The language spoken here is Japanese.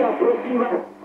が殺します。